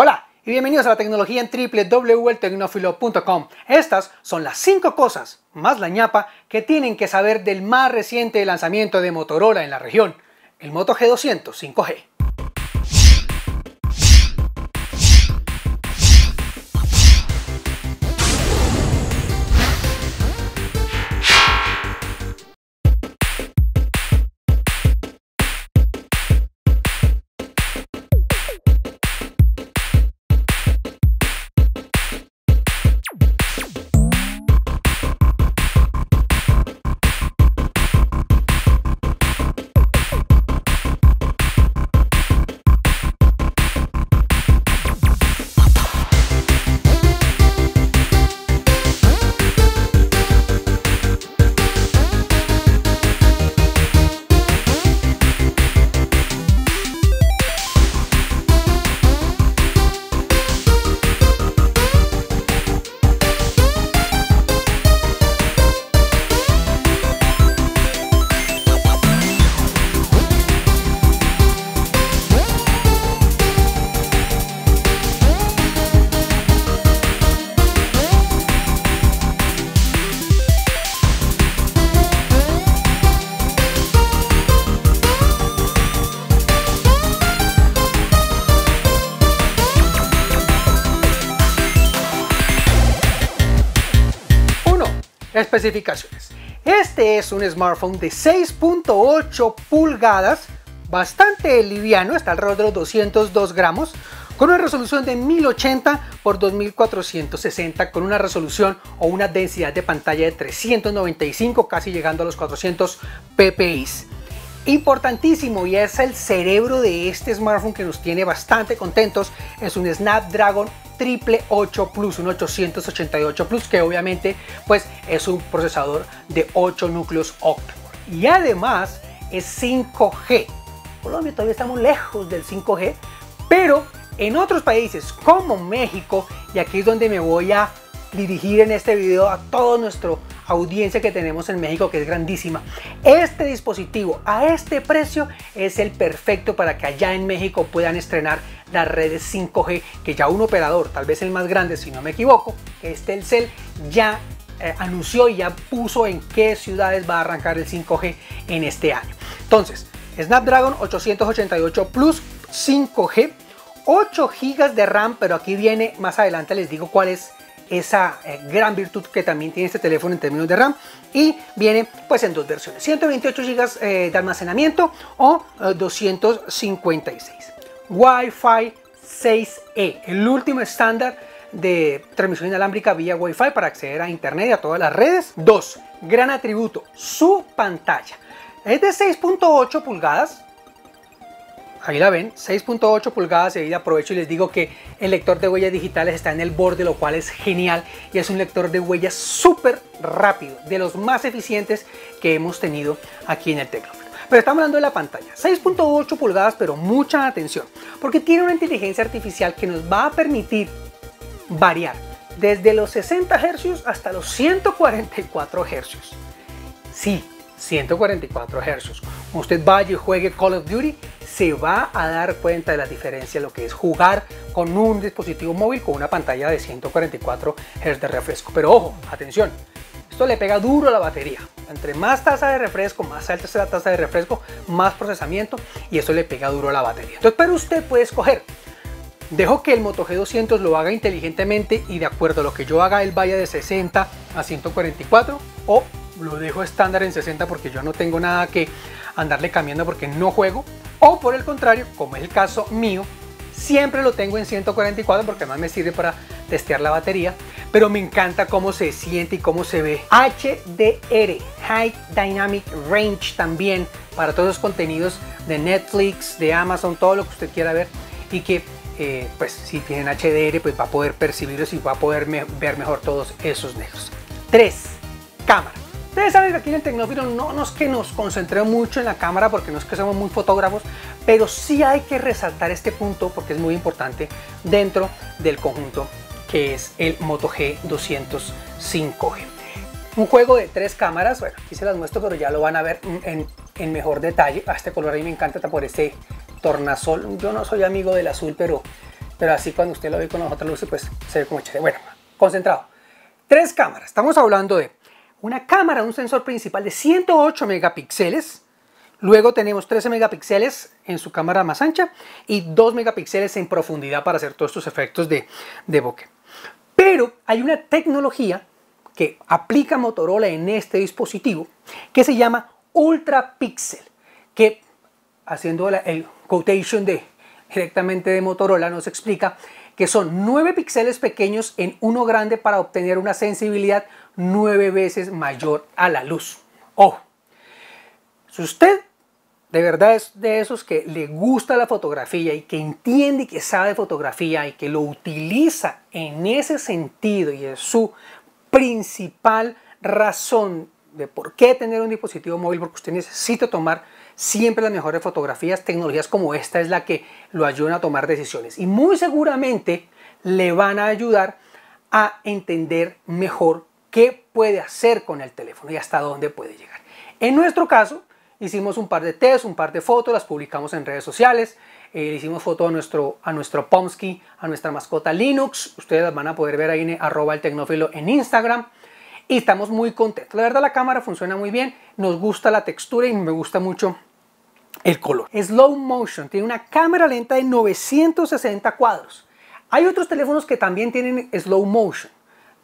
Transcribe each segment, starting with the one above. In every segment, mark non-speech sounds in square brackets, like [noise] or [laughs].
Hola y bienvenidos a la tecnología en www.eltecnofilo.com. Estas son las 5 cosas, más la ñapa, que tienen que saber del más reciente lanzamiento de Motorola en la región, el Moto G200 5G. Especificaciones. Este es un smartphone de 6.8 pulgadas, bastante liviano, está alrededor de los 202 gramos, con una resolución de 1080 x 2460, con una resolución o una densidad de pantalla de 395, casi llegando a los 400 ppi. Importantísimo y es el cerebro de este smartphone que nos tiene bastante contentos. Es un Snapdragon triple 8 Plus, un 888 Plus que obviamente pues es un procesador de 8 núcleos octa-core. Y además es 5G. Colombia todavía estamos lejos del 5G, pero en otros países como México, y aquí es donde me voy a dirigir en este video a toda nuestra audiencia que tenemos en México, que es grandísima. Este dispositivo a este precio es el perfecto para que allá en México puedan estrenar las redes 5G, que ya un operador, tal vez el más grande si no me equivoco, que es Telcel, ya eh, anunció y ya puso en qué ciudades va a arrancar el 5G en este año. Entonces, Snapdragon 888 Plus 5G, 8 GB de RAM, pero aquí viene más adelante les digo cuál es esa eh, gran virtud que también tiene este teléfono en términos de RAM y viene pues en dos versiones 128 GB eh, de almacenamiento o 256 Wi-Fi 6E el último estándar de transmisión inalámbrica vía Wi-Fi para acceder a internet y a todas las redes. 2 gran atributo su pantalla. Es de 6.8 pulgadas. Ahí la ven, 6.8 pulgadas y ahí aprovecho y les digo que el lector de huellas digitales está en el borde, lo cual es genial y es un lector de huellas súper rápido, de los más eficientes que hemos tenido aquí en el Tecnofilo. Pero estamos hablando de la pantalla, 6.8 pulgadas, pero mucha atención, porque tiene una inteligencia artificial que nos va a permitir variar desde los 60 Hz hasta los 144 Hz. Sí, 144 Hz. Usted vaya y juegue Call of Duty, se va a dar cuenta de la diferencia lo que es jugar con un dispositivo móvil con una pantalla de 144 Hz de refresco. Pero ojo, atención, esto le pega duro a la batería. Entre más tasa de refresco, más alta sea la tasa de refresco, más procesamiento y eso le pega duro a la batería. Entonces, pero usted puede escoger. Dejo que el Moto G200 lo haga inteligentemente y de acuerdo a lo que yo haga, él vaya de 60 a 144 o lo dejo estándar en 60 porque yo no tengo nada que andarle cambiando porque no juego. O por el contrario, como es el caso mío, siempre lo tengo en 144 porque además me sirve para testear la batería. Pero me encanta cómo se siente y cómo se ve. HDR, High Dynamic Range también para todos los contenidos de Netflix, de Amazon, todo lo que usted quiera ver. Y que eh, pues si tienen HDR pues va a poder percibirlos y va a poder ver mejor todos esos negros. 3. Cámara. Ustedes saben que aquí en el Tecnófilo no es que nos concentremos mucho en la cámara porque no es que somos muy fotógrafos, pero sí hay que resaltar este punto porque es muy importante dentro del conjunto que es el Moto G200 5G. Un juego de tres cámaras, bueno, aquí se las muestro, pero ya lo van a ver en, en mejor detalle. A este color a mí me encanta por este tornasol. Yo no soy amigo del azul, pero pero así cuando usted lo ve con las otras luces, pues se ve como chévere. Bueno, concentrado. Tres cámaras. Estamos hablando de una cámara, un sensor principal de 108 megapíxeles. Luego tenemos 13 megapíxeles en su cámara más ancha y 2 megapíxeles en profundidad para hacer todos estos efectos de, de bokeh. Pero hay una tecnología que aplica Motorola en este dispositivo que se llama Ultra Pixel, que haciendo el quotation de directamente de Motorola nos explica que son 9 píxeles pequeños en uno grande para obtener una sensibilidad 9 veces mayor a la luz. Ojo, si usted de verdad es de esos que le gusta la fotografía y que entiende y que sabe fotografía y que lo utiliza en ese sentido y es su principal razón de por qué tener un dispositivo móvil, porque usted necesita tomar siempre las mejores fotografías, tecnologías como esta es la que lo ayudan a tomar decisiones. Y muy seguramente le van a ayudar a entender mejor qué puede hacer con el teléfono y hasta dónde puede llegar. En nuestro caso, hicimos un par de test, un par de fotos, las publicamos en redes sociales, eh, hicimos foto a nuestro, a nuestro Pomsky, a nuestra mascota Linux, ustedes las van a poder ver ahí en el tecnófilo en Instagram y estamos muy contentos. La verdad la cámara funciona muy bien, nos gusta la textura y me gusta mucho el color. Slow motion, tiene una cámara lenta de 960 cuadros. Hay otros teléfonos que también tienen slow motion.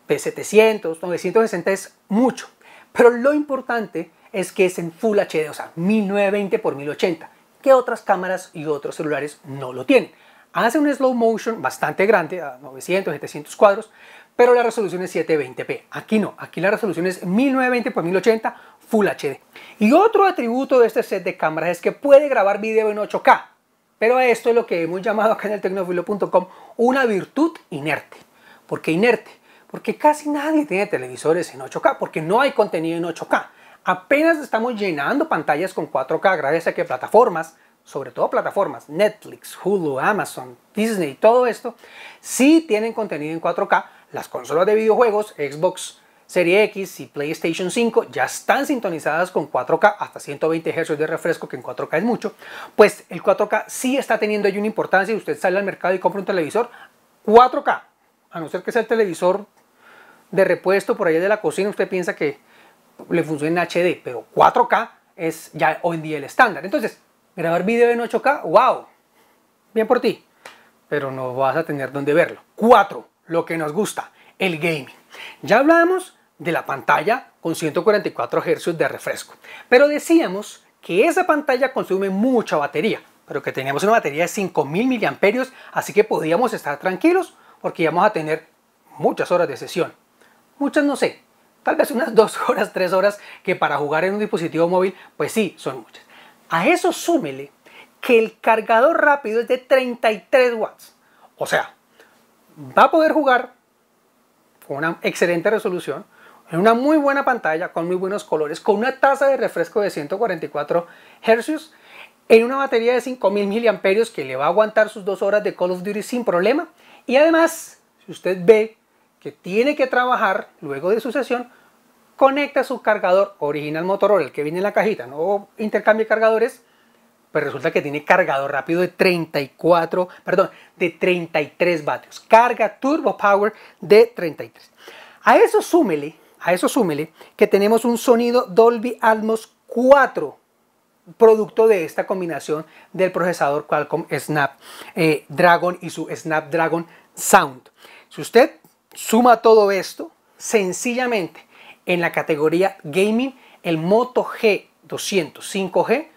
P700, 960 es mucho. Pero lo importante es que es en Full HD, o sea, 1920 x 1080, que otras cámaras y otros celulares no lo tienen. Hace un slow motion bastante grande, a 900, 700 cuadros, pero la resolución es 720p. Aquí no, aquí la resolución es 1920 x 1080 Full HD. Y otro atributo de este set de cámaras es que puede grabar video en 8K. Pero esto es lo que hemos llamado acá en el tecnofilo.com una virtud inerte. ¿Por qué inerte? Porque casi nadie tiene televisores en 8K, porque no hay contenido en 8K. Apenas estamos llenando pantallas con 4K gracias que plataformas, sobre todo plataformas, Netflix, Hulu, Amazon, Disney, todo esto, sí tienen contenido en 4K. Las consolas de videojuegos, Xbox Serie X y PlayStation 5 ya están sintonizadas con 4K hasta 120 Hz de refresco, que en 4K es mucho, pues el 4K sí está teniendo ahí una importancia. Y usted sale al mercado y compra un televisor 4K, a no ser que sea el televisor de repuesto por allá de la cocina, usted piensa que le funciona en HD, pero 4K es ya hoy en día el estándar. Entonces, grabar video en 8K, wow, bien por ti, pero no vas a tener donde verlo. 4, lo que nos gusta, el gaming. Ya hablamos de la pantalla con 144 Hz de refresco, pero decíamos que esa pantalla consume mucha batería, pero que teníamos una batería de 5000 mAh, así que podíamos estar tranquilos porque íbamos a tener muchas horas de sesión. Muchas no sé, tal vez unas [laughs] 2 horas, 3 horas, que para jugar en un dispositivo móvil, pues sí, son muchas. A eso súmele que el cargador rápido es de 33 watts. O sea, va a poder jugar con una excelente resolución, en una muy buena pantalla, con muy buenos colores, con una tasa de refresco de 144 Hz, en una batería de 5000 mAh que le va a aguantar sus dos horas de Call of Duty sin problema. Y además, si usted ve que tiene que trabajar luego de su sesión, conecta su cargador original Motorola, el que viene en la cajita, no intercambie cargadores, pues resulta que tiene cargador rápido de 34, perdón, de 33 vatios. Carga Turbo Power de 33. A eso súmele, a eso súmele que tenemos un sonido Dolby Atmos 4 producto de esta combinación del procesador Qualcomm Snapdragon eh, y su Snapdragon Sound. Si usted suma todo esto, sencillamente en la categoría gaming, el Moto G200 5G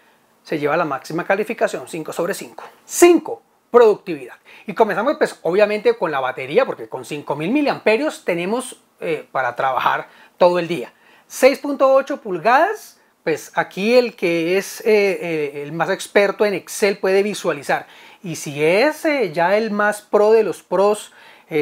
se lleva la máxima calificación, 5 sobre 5. 5. Productividad. Y comenzamos pues obviamente con la batería, porque con 5000 miliamperios tenemos eh, para trabajar todo el día. 6.8 pulgadas, pues aquí el que es eh, eh, el más experto en Excel puede visualizar. Y si es ya el más pro de los pros,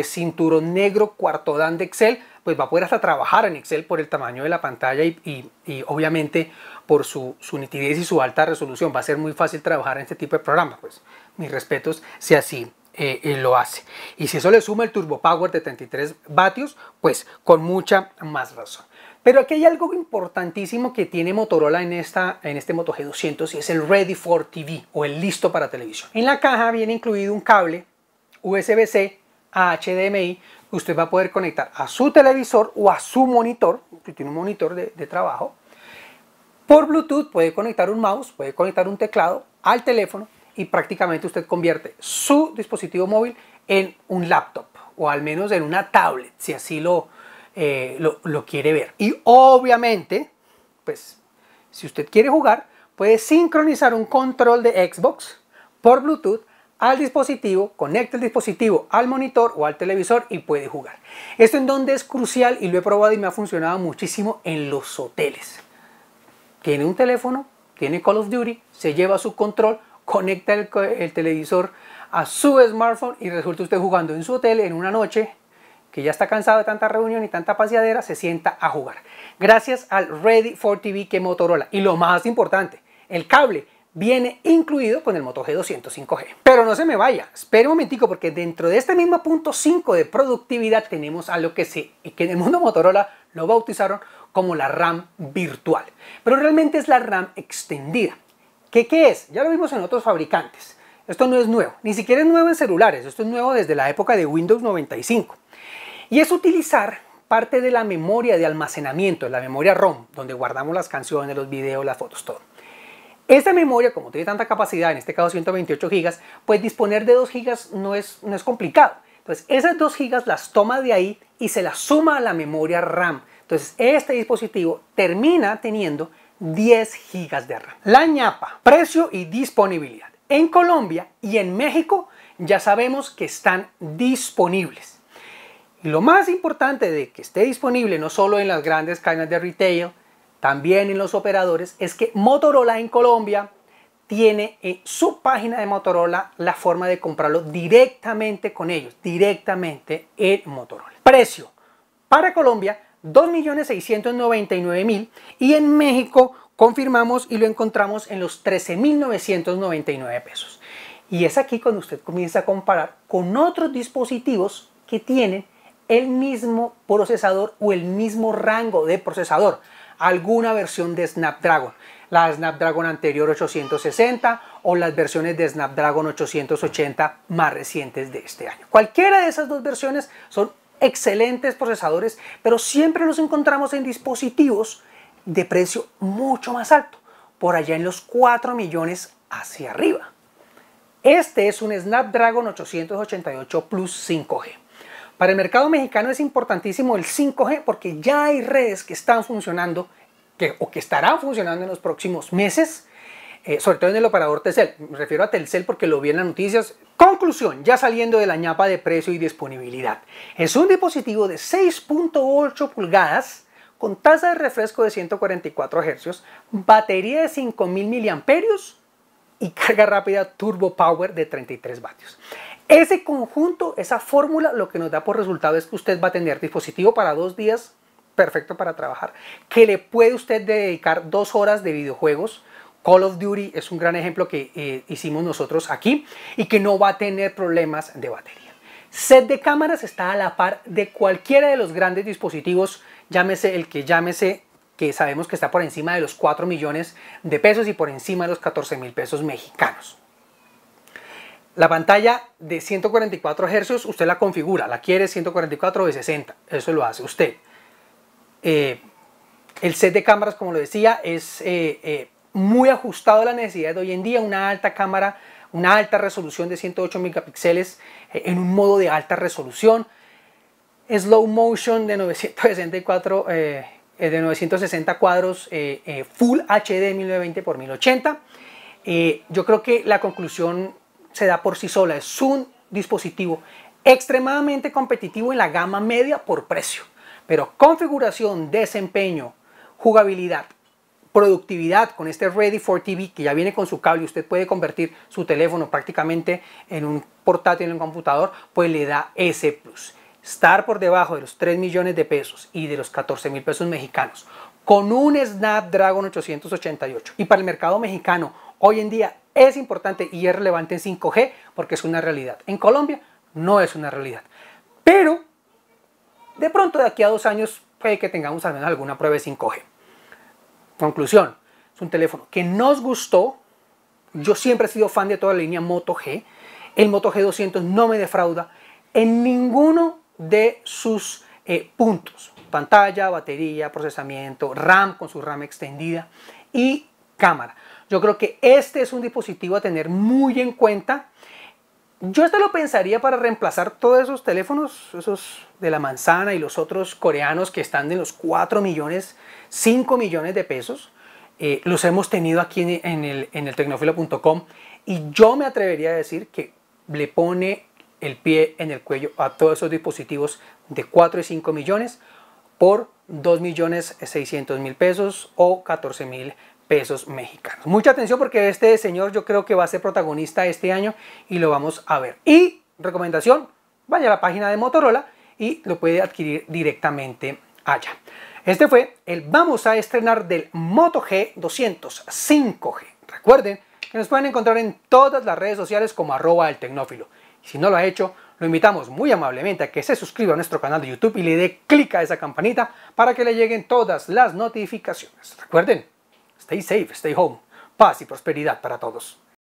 cinturón negro, cuarto dan de Excel, pues va a poder hasta trabajar en Excel por el tamaño de la pantalla y, obviamente por su, nitidez y su alta resolución. Va a ser muy fácil trabajar en este tipo de programas. Pues mis respetos si así eh, eh, lo hace. Y si eso le suma el Turbo Power de 33 vatios, pues con mucha más razón. Pero aquí hay algo importantísimo que tiene Motorola en, esta, en este Moto G200 y es el Ready for TV o el listo para televisión. En la caja viene incluido un cable USB-C HDMI, usted va a poder conectar a su televisor o a su monitor, si tiene un monitor de, trabajo. Por Bluetooth puede conectar un mouse, puede conectar un teclado al teléfono y prácticamente usted convierte su dispositivo móvil en un laptop o al menos en una tablet, si así lo, eh, lo, quiere ver. Y obviamente, pues si usted quiere jugar, puede sincronizar un control de Xbox por Bluetooth al dispositivo, conecta el dispositivo al monitor o al televisor y puede jugar. Esto en donde es crucial y lo he probado y me ha funcionado muchísimo en los hoteles. Tiene un teléfono, tiene Call of Duty, se lleva su control, conecta el, el televisor a su smartphone y resulta usted jugando en su hotel en una noche que ya está cansado de tanta reunión y tanta paseadera, se sienta a jugar. Gracias al Ready for TV que Motorola. Y lo más importante, el cable viene incluido con el Moto G205G. Pero no se me vaya, espere un momentico porque dentro de este mismo punto 5 de productividad tenemos algo que, se, que en el mundo Motorola lo bautizaron como la RAM virtual. Pero realmente es la RAM extendida. ¿Qué, ¿Qué es? Ya lo vimos en otros fabricantes. Esto no es nuevo, ni siquiera es nuevo en celulares, esto es nuevo desde la época de Windows 95. Y es utilizar parte de la memoria de almacenamiento, la memoria ROM, donde guardamos las canciones, los videos, las fotos, todo. Esta memoria, como tiene tanta capacidad, en este caso 128 GB, pues disponer de 2 GB no es, no es complicado. Entonces, esas 2 GB las toma de ahí y se las suma a la memoria RAM. Entonces, este dispositivo termina teniendo 10 GB de RAM. La ñapa, precio y disponibilidad. En Colombia y en México ya sabemos que están disponibles. Lo más importante de que esté disponible no solo en las grandes cadenas de retail, también en los operadores, es que Motorola en Colombia tiene en su página de Motorola la forma de comprarlo directamente con ellos, directamente en Motorola. Precio para Colombia 2.699.000 y en México confirmamos y lo encontramos en los 13.999 pesos. Y es aquí cuando usted comienza a comparar con otros dispositivos que tienen el mismo procesador o el mismo rango de procesador, alguna versión de Snapdragon, la Snapdragon anterior 860 o las versiones de Snapdragon 880 más recientes de este año. Cualquiera de esas dos versiones son excelentes procesadores, pero siempre los encontramos en dispositivos de precio mucho más alto, por allá en los 4 millones hacia arriba. Este es un Snapdragon 888 Plus 5G. Para el mercado mexicano es importantísimo el 5G porque ya hay redes que están funcionando que, o que estarán funcionando en los próximos meses, eh, sobre todo en el operador Telcel. Me refiero a Telcel porque lo vi en las noticias. Conclusión, ya saliendo de la ñapa de precio y disponibilidad. Es un dispositivo de 6.8 pulgadas con tasa de refresco de 144 Hz, batería de 5000 mAh y carga rápida Turbo Power de 33 vatios. Ese conjunto, esa fórmula, lo que nos da por resultado es que usted va a tener dispositivo para dos días, perfecto para trabajar, que le puede usted dedicar dos horas de videojuegos. Call of Duty es un gran ejemplo que eh, hicimos nosotros aquí y que no va a tener problemas de batería. Set de cámaras está a la par de cualquiera de los grandes dispositivos, llámese el que llámese, que sabemos que está por encima de los 4 millones de pesos y por encima de los 14 mil pesos mexicanos. La pantalla de 144 Hz usted la configura, la quiere 144 o de 60, eso lo hace usted. Eh, el set de cámaras, como lo decía, es eh, eh, muy ajustado a la necesidad de hoy en día, una alta cámara, una alta resolución de 108 megapíxeles en un modo de alta resolución, slow motion de 964 de 960 cuadros Full HD 1920 x 1080. yo creo que la conclusión se da por sí sola. Es un dispositivo extremadamente competitivo en la gama media por precio. Pero configuración, desempeño, jugabilidad, productividad con este Ready for TV que ya viene con su cable, usted puede convertir su teléfono prácticamente en un portátil, en un computador, pues le da ese plus. Estar por debajo de los 3 millones de pesos y de los 14 mil pesos mexicanos con un Snapdragon 888 y para el mercado mexicano hoy en día es importante y es relevante en 5G porque es una realidad. En Colombia no es una realidad. Pero de pronto de aquí a dos años puede que tengamos al menos alguna prueba de 5G. Conclusión, es un teléfono que nos gustó. Yo siempre he sido fan de toda la línea Moto G. El Moto G200 no me defrauda en ninguno de sus eh, puntos. Pantalla, batería, procesamiento, RAM con su RAM extendida y cámara. Yo creo que este es un dispositivo a tener muy en cuenta. Yo este lo pensaría para reemplazar todos esos teléfonos, esos de la manzana y los otros coreanos que están de los 4 millones, 5 millones de pesos. Eh, los hemos tenido aquí en, el, en el tecnofilo.com y yo me atrevería a decir que le pone el pie en el cuello a todos esos dispositivos de 4 y 5 millones por 2 millones 600 mil pesos o 14 mil pesos mexicanos. Mucha atención porque este señor yo creo que va a ser protagonista este año y lo vamos a ver. Y recomendación, vaya a la página de Motorola y lo puede adquirir directamente allá. Este fue el vamos a estrenar del Moto G200 5G. Recuerden que nos pueden encontrar en todas las redes sociales como arroba el tecnófilo. Si no lo ha hecho, lo invitamos muy amablemente a que se suscriba a nuestro canal de YouTube y le dé clic a esa campanita para que le lleguen todas las notificaciones. Recuerden, stay safe, stay home. Paz y prosperidad para todos.